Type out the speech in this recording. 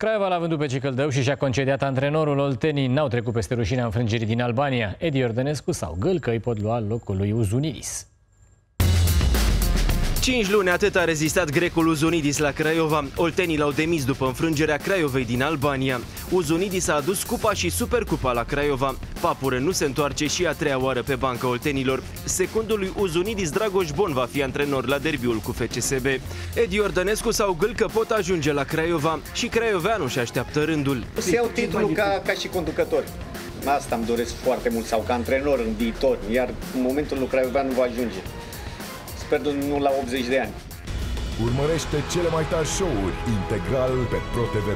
Craiova l-a vândut pe Cicăldău și și-a concediat antrenorul. Oltenii n-au trecut peste rușinea înfrângerii din Albania. Edi Ordănescu sau Gâlcă îi pot lua locul lui Uzunilis. 5 luni atât a rezistat grecul Uzunidis la Craiova. Oltenii l-au demis după înfrângerea Craiovei din Albania. Uzunidis a adus cupa și supercupa la Craiova. Papure nu se întoarce și a treia oară pe banca oltenilor. Secundul lui Uzunidis Dragoș Bon va fi antrenor la derbiul cu FCSB. Edi Ordănescu sau Gâlcă pot ajunge la Craiova și Craioveanu și așteaptă rândul. Se iau titlul ca, ca și conducător. Asta îmi doresc foarte mult sau ca antrenor în viitor, iar momentul lui Craioveanu va ajunge sper nu la 80 de ani. Urmărește cele mai tari show-uri integral pe ProTV+.